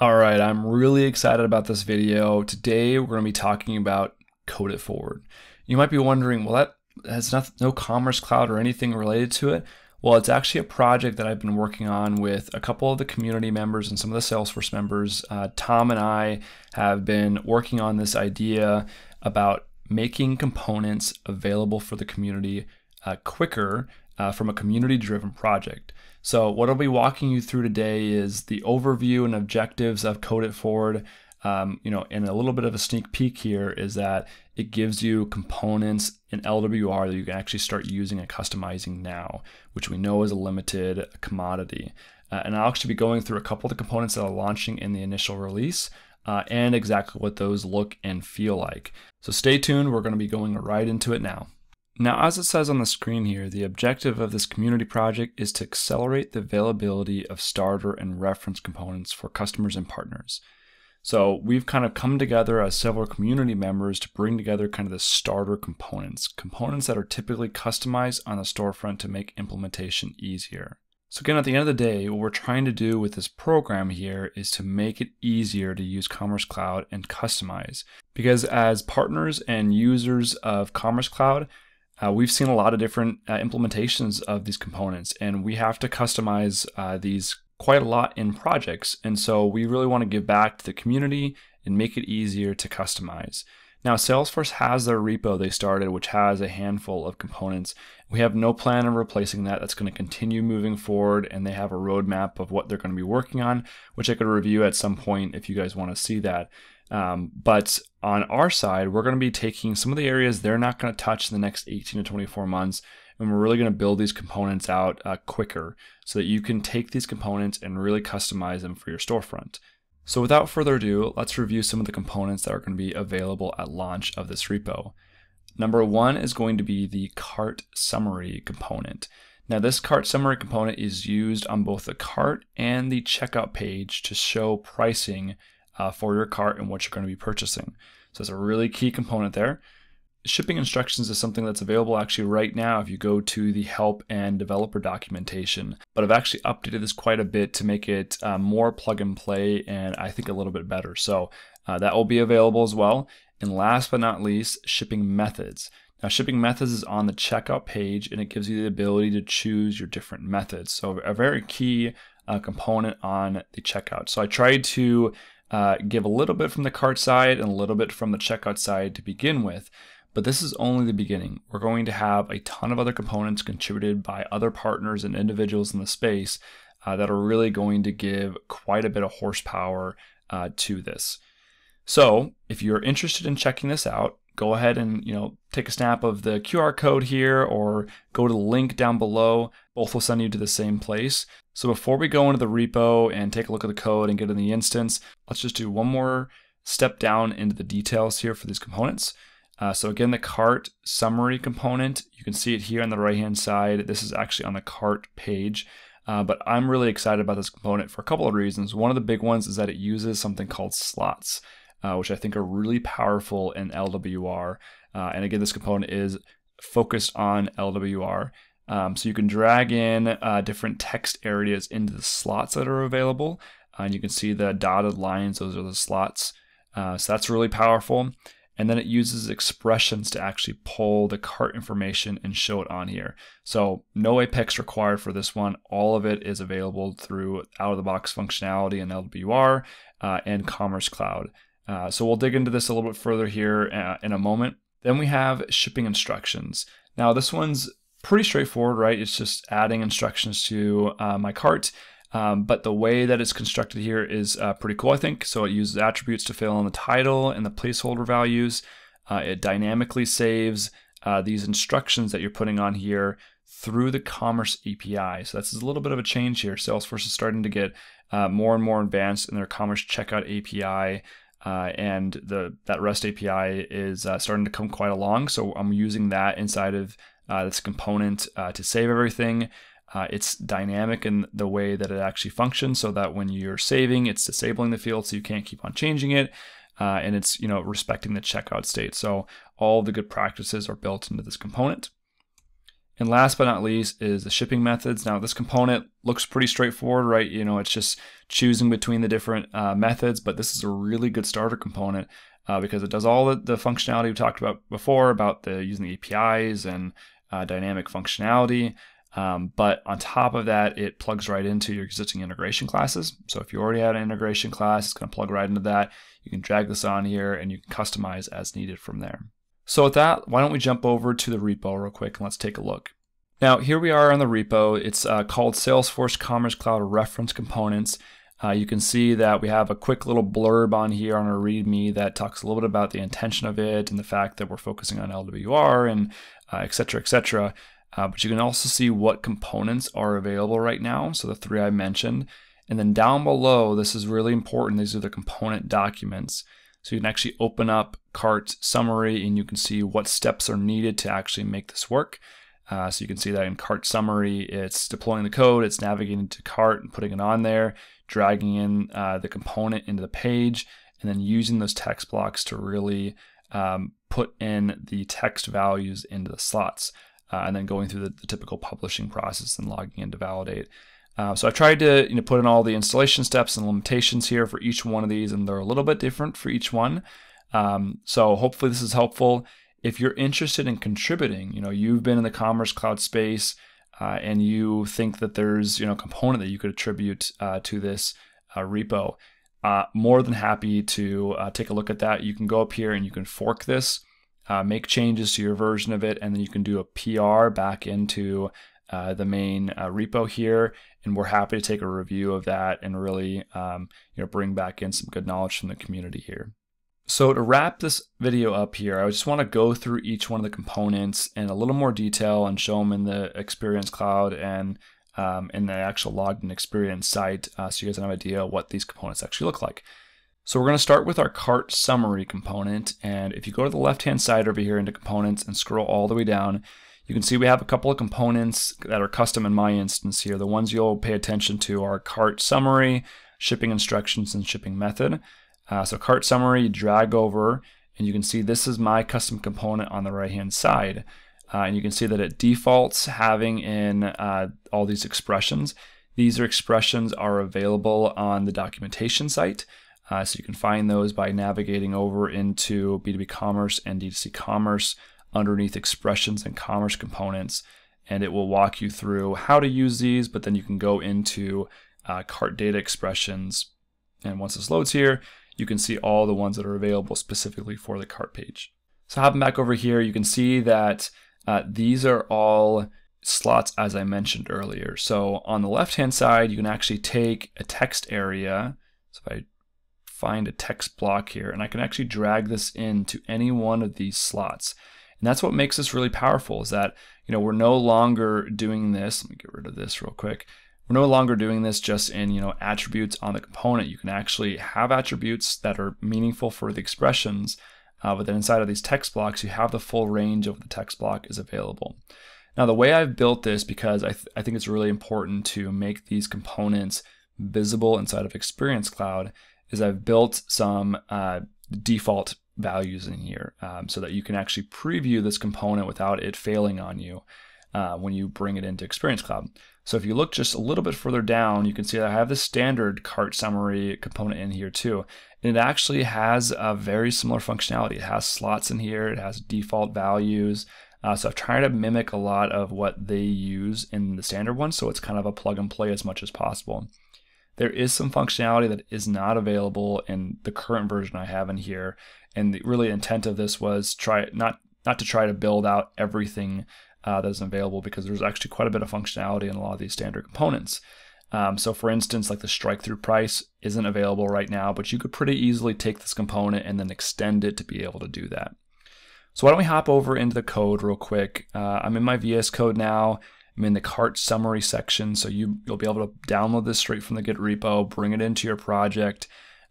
All right, I'm really excited about this video. Today, we're going to be talking about Code It Forward. You might be wondering, well, that has not, no Commerce Cloud or anything related to it. Well, it's actually a project that I've been working on with a couple of the community members and some of the Salesforce members. Uh, Tom and I have been working on this idea about making components available for the community uh, quicker uh, from a community driven project. So, what I'll be walking you through today is the overview and objectives of Code It Forward. Um, you know, and a little bit of a sneak peek here is that it gives you components in LWR that you can actually start using and customizing now, which we know is a limited commodity. Uh, and I'll actually be going through a couple of the components that are launching in the initial release uh, and exactly what those look and feel like. So stay tuned, we're going to be going right into it now. Now, as it says on the screen here, the objective of this community project is to accelerate the availability of starter and reference components for customers and partners. So we've kind of come together as several community members to bring together kind of the starter components, components that are typically customized on the storefront to make implementation easier. So again, at the end of the day, what we're trying to do with this program here is to make it easier to use Commerce Cloud and customize. Because as partners and users of Commerce Cloud, uh, we've seen a lot of different uh, implementations of these components, and we have to customize uh, these quite a lot in projects. And so we really want to give back to the community and make it easier to customize. Now, Salesforce has their repo they started, which has a handful of components. We have no plan of replacing that. That's going to continue moving forward, and they have a roadmap of what they're going to be working on, which I could review at some point if you guys want to see that. Um, but on our side, we're going to be taking some of the areas they're not going to touch in the next 18 to 24 months, and we're really going to build these components out uh, quicker so that you can take these components and really customize them for your storefront. So without further ado, let's review some of the components that are going to be available at launch of this repo. Number one is going to be the cart summary component. Now this cart summary component is used on both the cart and the checkout page to show pricing uh, for your cart and what you're going to be purchasing. So it's a really key component there. Shipping instructions is something that's available actually right now if you go to the help and developer documentation. But I've actually updated this quite a bit to make it uh, more plug and play and I think a little bit better. So uh, that will be available as well. And last but not least, shipping methods. Now, shipping methods is on the checkout page and it gives you the ability to choose your different methods. So, a very key uh, component on the checkout. So, I tried to uh, give a little bit from the cart side and a little bit from the checkout side to begin with. But this is only the beginning. We're going to have a ton of other components contributed by other partners and individuals in the space uh, that are really going to give quite a bit of horsepower uh, to this. So if you're interested in checking this out, go ahead and you know take a snap of the QR code here or go to the link down below. Both will send you to the same place. So before we go into the repo and take a look at the code and get in the instance, let's just do one more step down into the details here for these components. Uh, so again, the cart summary component, you can see it here on the right hand side. This is actually on the cart page. Uh, but I'm really excited about this component for a couple of reasons. One of the big ones is that it uses something called slots uh, which I think are really powerful in LWR. Uh, and again, this component is focused on LWR. Um, so you can drag in uh, different text areas into the slots that are available. Uh, and you can see the dotted lines, those are the slots. Uh, so that's really powerful. And then it uses expressions to actually pull the cart information and show it on here. So no Apex required for this one. All of it is available through out of the box functionality in LWR uh, and Commerce Cloud. Uh, so we'll dig into this a little bit further here uh, in a moment. Then we have shipping instructions. Now this one's pretty straightforward, right? It's just adding instructions to uh, my cart. Um, but the way that it's constructed here is uh, pretty cool, I think. So it uses attributes to fill in the title and the placeholder values. Uh, it dynamically saves uh, these instructions that you're putting on here through the Commerce API. So that's a little bit of a change here. Salesforce is starting to get more and more advanced in their Commerce Checkout API. Uh, and the that REST API is uh, starting to come quite along. So I'm using that inside of uh, this component uh, to save everything. Uh, it's dynamic in the way that it actually functions, so that when you're saving, it's disabling the field, so you can't keep on changing it, uh, and it's you know respecting the checkout state. So all the good practices are built into this component. And last but not least is the shipping methods. Now this component looks pretty straightforward, right? You know, it's just choosing between the different uh, methods, but this is a really good starter component uh, because it does all the, the, functionality we talked about before about the using the APIs and uh, dynamic functionality. Um, but on top of that, it plugs right into your existing integration classes. So if you already had an integration class, it's going to plug right into that. You can drag this on here and you can customize as needed from there. So with that, why don't we jump over to the repo real quick and let's take a look. Now here we are on the repo. It's uh, called Salesforce Commerce Cloud Reference Components. Uh, you can see that we have a quick little blurb on here on our README that talks a little bit about the intention of it and the fact that we're focusing on LWR and uh, et cetera, et cetera. Uh, but you can also see what components are available right now. So the three I mentioned. And then down below, this is really important. These are the component documents. So you can actually open up cart summary and you can see what steps are needed to actually make this work. Uh, so you can see that in cart summary, it's deploying the code, it's navigating to cart and putting it on there, dragging in uh, the component into the page, and then using those text blocks to really um, put in the text values into the slots, uh, and then going through the, the, typical publishing process and logging in to validate. Uh, so I've tried to you know put in all the installation steps and limitations here for each one of these, and they're a little bit different for each one. Um, so hopefully this is helpful. If you're interested in contributing, you know you've been in the Commerce Cloud space, uh, and you think that there's you know a component that you could attribute uh, to this uh, repo. Uh, more than happy to take a look at that. You can go up here and you can fork this, make changes to your version of it, and then you can do a PR back into uh, the main uh, repo here, and we're happy to take a review of that and really um, you know bring back in some good knowledge from the community here. So to wrap this video up here, I just want to go through each one of the components in a little more detail and show them in the Experience Cloud and um, in the actual logged in experience site uh, so you guys have an idea what these components actually look like. So we're going to start with our cart summary component. And if you go to the left-hand side over here into components and scroll all the way down, you can see we have a couple of components that are custom in my instance here. The ones you'll pay attention to are cart summary, shipping instructions, and shipping method. Uh, so cart summary, you drag over, and you can see this is my custom component on the right-hand side. Uh, and you can see that it defaults having in uh, all these expressions. These are expressions are available on the documentation site. Uh, so you can find those by navigating over into B2B Commerce and D2C Commerce underneath expressions and commerce components. And it will walk you through how to use these, but then you can go into uh, cart data expressions. And once this loads here, you can see all the ones that are available specifically for the cart page. So hopping back over here, you can see that uh, these are all slots as I mentioned earlier. So on the left-hand side, you can actually take a text area. So if I find a text block here, and I can actually drag this into any one of these slots. And that's what makes this really powerful is that, you know, we're no longer doing this. Let me get rid of this real quick. We're no longer doing this just in, you know, attributes on the component. You can actually have attributes that are meaningful for the expressions, uh, but then inside of these text blocks, you have the full range of the text block is available. Now, the way I've built this, because I, th I think it's really important to make these components visible inside of Experience Cloud, is I've built some uh, default values in here um, so that you can actually preview this component without it failing on you uh, when you bring it into Experience Cloud. So if you look just a little bit further down, you can see that I have the standard cart summary component in here too. And it actually has a very similar functionality. It has slots in here, it has default values. Uh, so I've tried to mimic a lot of what they use in the standard one, so it's kind of a plug and play as much as possible. There is some functionality that is not available in the current version I have in here, and the really intent of this was try not not to try to build out everything uh, that is available because there's actually quite a bit of functionality in a lot of these standard components. Um, so for instance, like the strike through price isn't available right now, but you could pretty easily take this component and then extend it to be able to do that. So why don't we hop over into the code real quick. Uh, I'm in my VS Code now. I'm in the cart summary section, so you, you'll be able to download this straight from the Git repo, bring it into your project,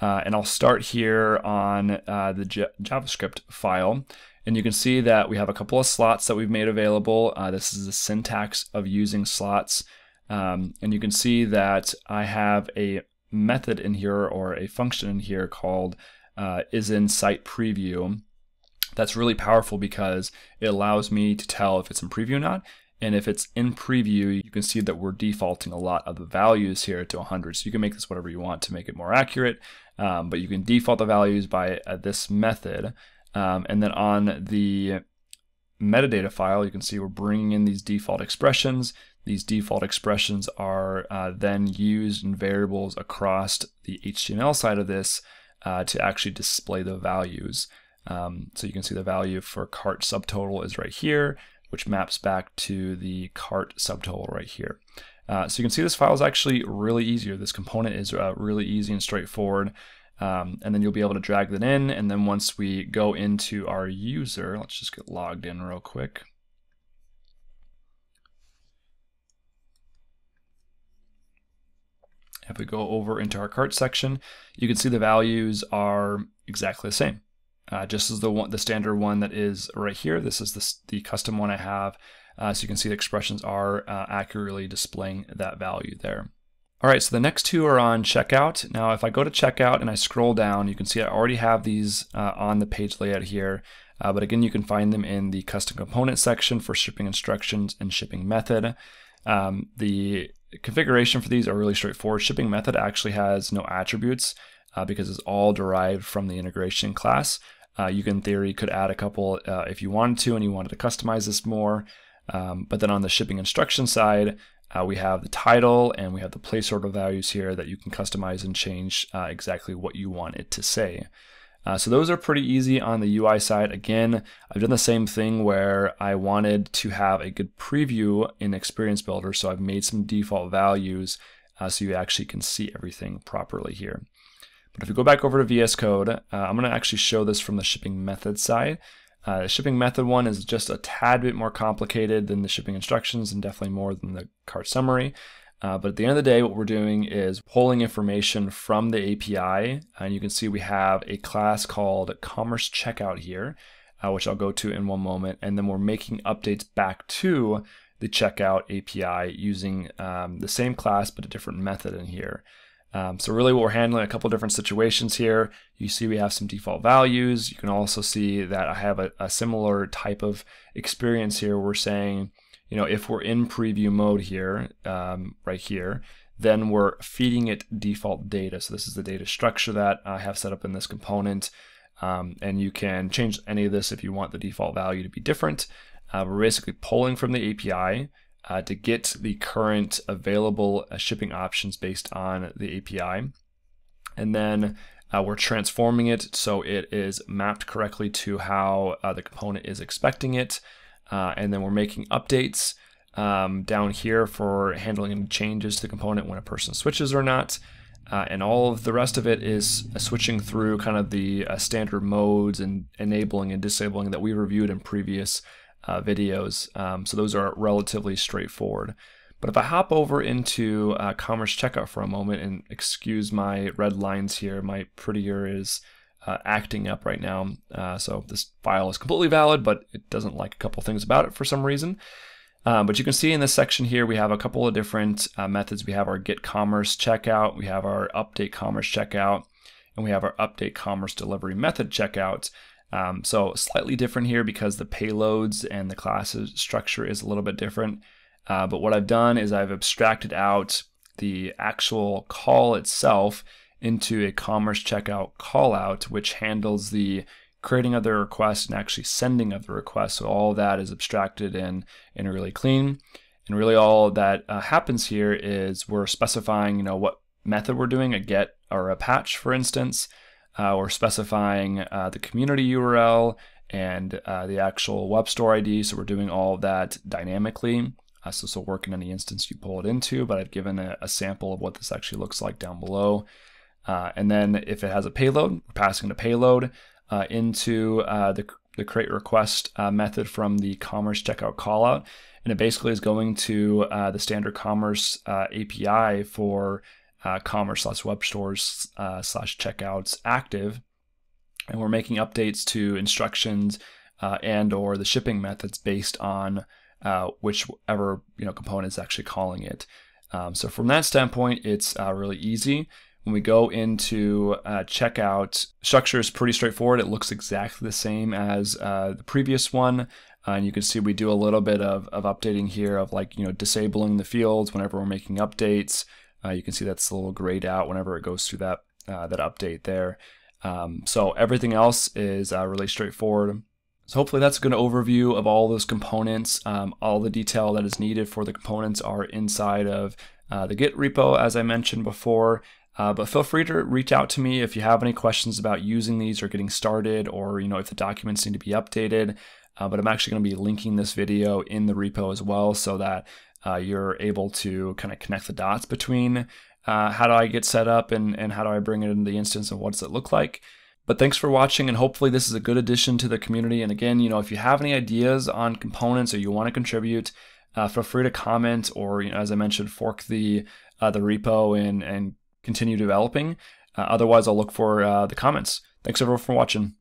uh, and I'll start here on uh, the J JavaScript file. And you can see that we have a couple of slots that we've made available. Uh, this is the syntax of using slots. Um, and you can see that I have a method in here or a function in here called uh, is in site preview. That's really powerful because it allows me to tell if it's in preview or not. And if it's in preview, you can see that we're defaulting a lot of the values here to 100. So you can make this whatever you want to make it more accurate, um, but you can default the values by uh, this method. Um, and then on the metadata file, you can see we're bringing in these default expressions. These default expressions are uh, then used in variables across the HTML side of this uh, to actually display the values. Um, so you can see the value for cart subtotal is right here, which maps back to the cart subtotal right here. Uh, so you can see this file is actually really easier. This component is uh, really easy and straightforward. Um, and then you'll be able to drag that in. And then once we go into our user, let's just get logged in real quick. If we go over into our cart section, you can see the values are exactly the same. Uh, just as the one, the standard one that is right here. This is the, the custom one I have. Uh, so you can see the expressions are uh, accurately displaying that value there. All right, so the next two are on checkout. Now, if I go to checkout and I scroll down, you can see I already have these uh, on the page layout here. Uh, but again, you can find them in the custom component section for shipping instructions and shipping method. Um, the configuration for these are really straightforward. Shipping method actually has no attributes uh, because it's all derived from the integration class. Uh, you can, in theory, could add a couple uh, if you wanted to and you wanted to customize this more. Um, but then on the shipping instruction side, uh, we have the title and we have the placeholder values here that you can customize and change uh, exactly what you want it to say. Uh, so those are pretty easy on the UI side. Again, I've done the same thing where I wanted to have a good preview in Experience Builder, so I've made some default values uh, so you actually can see everything properly here. But if we go back over to VS Code, uh, I'm going to actually show this from the shipping method side. Uh, the shipping method one is just a tad bit more complicated than the shipping instructions and definitely more than the cart summary. Uh, but at the end of the day, what we're doing is pulling information from the API. And you can see we have a class called Commerce Checkout here, uh, which I'll go to in one moment. And then we're making updates back to the Checkout API using um, the same class, but a different method in here. Um, so really what we're handling a couple different situations here. You see we have some default values. You can also see that I have a, a similar type of experience here. We're saying, you know, if we're in preview mode here, um, right here, then we're feeding it default data. So this is the data structure that I have set up in this component. Um, and you can change any of this if you want the default value to be different. Uh, we're basically pulling from the API uh, to get the current available uh, shipping options based on the API. And then uh, we're transforming it so it is mapped correctly to how uh, the component is expecting it. Uh, and then we're making updates um, down here for handling any changes to the component when a person switches or not. Uh, and all of the rest of it is switching through kind of the standard modes and enabling and disabling that we reviewed in previous uh, videos. Um, so those are relatively straightforward. But if I hop over into uh, Commerce Checkout for a moment and excuse my red lines here, my prettier is uh, acting up right now. Uh, so this file is completely valid, but it doesn't like a couple things about it for some reason. Um, but you can see in this section here, we have a couple of different uh, methods. We have our Get Commerce Checkout, we have our Update Commerce Checkout, and we have our Update Commerce Delivery Method Checkout. Um, so slightly different here because the payloads and the classes structure is a little bit different. Uh, but what I've done is I've abstracted out the actual call itself into a commerce checkout callout, which handles the creating of the request and actually sending of the request. So all that is abstracted and, and really clean. And really all that uh, happens here is we're specifying, you know, what method we're doing, a get or a patch, for instance. Uh, we're specifying uh, the community URL and uh, the actual web store ID. So we're doing all of that dynamically. Uh, so this will work in any instance you pull it into, but I've given a, a sample of what this actually looks like down below. Uh, and then if it has a payload, we're passing the payload uh, into the, the create request method from the commerce checkout callout. And it basically is going to the standard commerce API for uh, commerce slash web stores uh, slash checkouts active, and we're making updates to instructions uh, and or the shipping methods based on uh, whichever you know component is actually calling it. Um, so from that standpoint, it's uh, really easy. When we go into uh, checkout, structure is pretty straightforward. It looks exactly the same as the previous one. Uh, and you can see we do a little bit of, of updating here of like, you know, disabling the fields whenever we're making updates. Uh, you can see that's a little grayed out whenever it goes through that, uh, that update there. Um, so everything else is uh, really straightforward. So hopefully that's a good overview of all those components. Um, all the detail that is needed for the components are inside of uh, the Git repo, as I mentioned before. Uh, but feel free to reach out to me if you have any questions about using these or getting started, or you know if the documents need to be updated. Uh, but I'm actually going to be linking this video in the repo as well, so that uh, you're able to kind of connect the dots between uh, how do I get set up and and how do I bring it into the instance and what does it look like. But thanks for watching, and hopefully this is a good addition to the community. And again, you know, if you have any ideas on components or you want to contribute, uh, feel free to comment or, you know, as I mentioned, fork the uh, the repo and and continue developing. Uh, otherwise, I'll look for uh, the comments. Thanks everyone for watching.